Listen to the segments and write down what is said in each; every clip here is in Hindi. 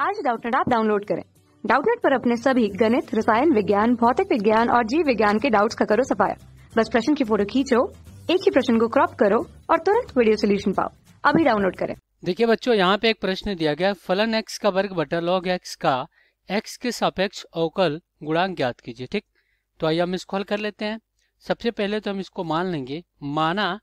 आज डाउटनेट आप डाउनलोड करें। डाउटनेट पर अपने सभी गणित, रसायन विज्ञान, भौतिक विज्ञान और जीव विज्ञान के डाउट्स का करो सफाया। बस प्रश्न की फ़ोटो खींचो, एक ही प्रश्न को क्रॉप करो और तुरंत वीडियो सोल्यूशन पाओ। अभी डाउनलोड करें। देखिए बच्चों, यहाँ पे एक प्रश्न दिया गया, फलन x का वर्ग बटा लॉग x का x के सापेक्ष अवकल गुणांक ज्ञात कीजिए, ठीक? तो आइए हम इसको हल कर लेते हैं। सबसे पहले तो हम इसको मान लेंगे, माना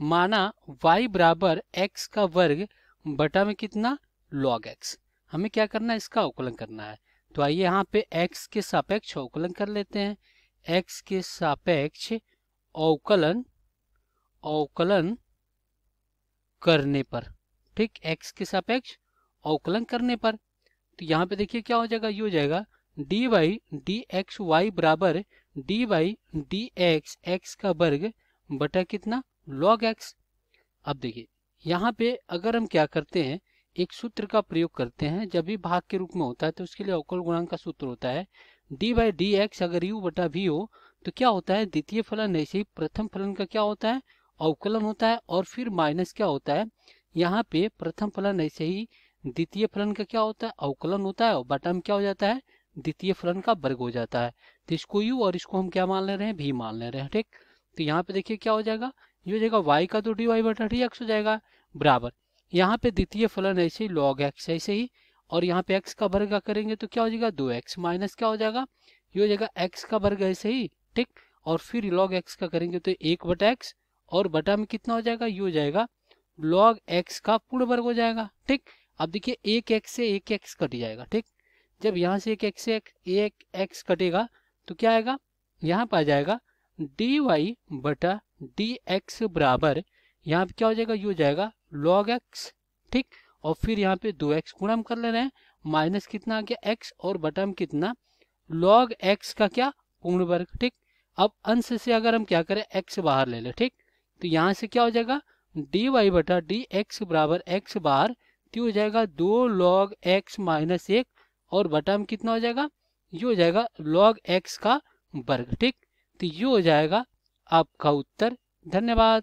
माना y बराबर x का वर्ग बटा में कितना? log x हमें क्या करना है? इसका अवकलन करना है। तो आइए यहाँ पे x के सापेक्ष अवकलन कर लेते हैं। x के सापेक्ष अवकलन अवकलन करने पर, ठीक? x के सापेक्ष अवकलन करने पर। तो यहाँ पे देखिए क्या हो जाएगा? ये हो जाएगा d y d x y बराबर d y d x x का वर्ग बटा कितना? लॉग एक्स अब देखिए, यहाँ पे अगर हम क्या करते हैं एक सूत्र का प्रयोग करते हैं। जब भी भाग के रूप में होता है तो उसके लिए अवकल गुणांक का सूत्र होता है। डी बाई डी एक्स अगर यू बटा वी हो तो क्या होता है? द्वितीय फलन ऐसे ही प्रथम फलन का क्या होता है? अवकलन होता है और फिर माइनस क्या होता है? यहाँ पे प्रथम फलन ऐसे ही द्वितीय फलन का क्या होता है? अवकलन होता है और बटा में क्या हो जाता है? द्वितीय फलन का वर्ग हो जाता है। तो इसको यू और इसको हम क्या मान ले रहे हैं? भी मान ले रहे हैं, ठीक? तो यहाँ पे देखिए क्या हो जाएगा? ये हो जाएगा वाई का तो डी वाई बटा डी एक्स हो जाएगा, बराबर। यहाँ पे द्वितीय फलन ऐसे ही लॉग एक्स ऐसे ही और यहाँ पे एक्स का वर्ग करेंगे तो क्या हो जाएगा? दो एक्स माइनस क्या हो जाएगा? ये हो जाएगा एक्स का वर्ग ऐसे ही ठीक? और फिर लॉग एक्स का करेंगे तो एक बटा एक्स और बटा में कितना हो जाएगा? ये हो जाएगा लॉग एक्स का पूर्ण वर्ग हो जाएगा ठीक? अब देखिए एक एक्स से एक एक्स कट जाएगा ठीक? जब यहाँ से एक एक्स से एक, एक एक्स कटेगा तो क्या आएगा? यहाँ पर आ जाएगा डी वाई बटा डी एक्स बराबर यहाँ पे क्या हो जाएगा? ये हो जाएगा लॉग एक्स ठीक? और फिर यहाँ पे दो एक्स गुणा हम कर ले रहे हैं। माइनस कितना आ गया? एक्स और बटम कितना? लॉग एक्स का क्या? पूर्ण वर्ग ठीक? अब अंश से अगर हम क्या करें? एक्स बाहर ले लें, ठीक? तो यहाँ से क्या हो जाएगा? डी वाई बटा डी एक्स बराबर एक्स बाहर तो हो जाएगा दो लॉग एक्स माइनस एक, और बटम कितना हो जाएगा? ये हो जाएगा लॉग एक्स का वर्ग, ठीक? तो ये हो जाएगा आपका उत्तर। धन्यवाद।